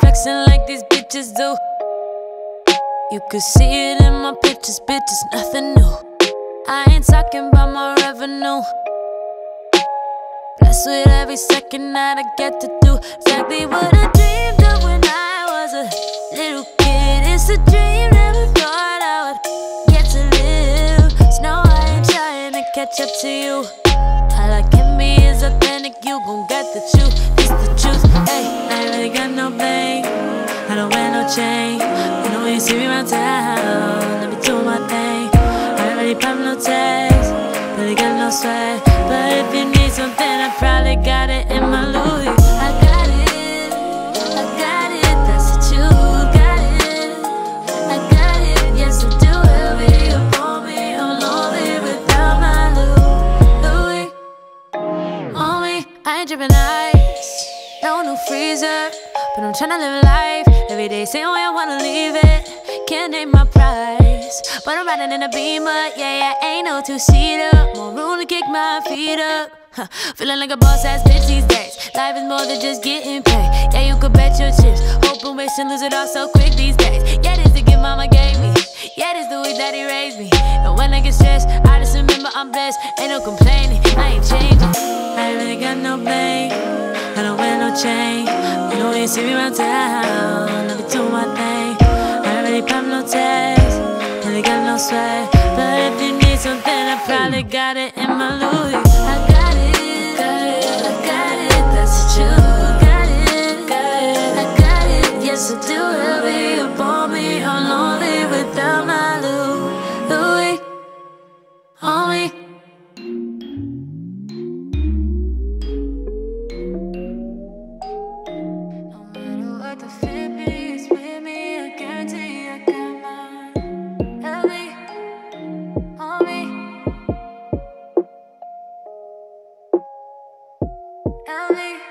flexing like these bitches do. You could see it in my pictures, bitches, nothing new. I ain't talking about my revenue. Blessed with every second that I get to do exactly what I dreamed of when I was a little kid. It's a dream, never thought I would get to live. So now I ain't trying to catch up to you. I can no chain. You know you see me around town, let me do my thing. I really pop no tags, really got no swag. But if you need something, I probably got it in my Louis. I got it, I got it. That's the truth. Got it, I got it. Yes, I do. Heavy upon me, I'm lonely without my Louis. On me, I ain't dripping ice. No new freezer, but I'm tryna live life. Every day, same way oh, I wanna leave it. Can't name my price, but I'm riding in a beamer. Yeah, yeah, ain't no two seater. More room to kick my feet up. Huh, Feeling like a boss ass bitch these days. Life is more than just getting paid. Yeah, you could bet your chips. Hope and wish lose it all so quick these days. Yeah, this the gift mama gave me. Yeah, this the way daddy raised me. And when I get stressed, I just remember I'm blessed. Ain't no complaining, I ain't changing. I ain't really got no blame. I don't wear no chain. You know when you see me around town, let me do my thing. I don't really pop no tags, really got no swag. But if you need something, I probably got it in my Louis. I got it, got it, I got it. That's the truth. Got it, got it, I got it. Yes, I do. Tell me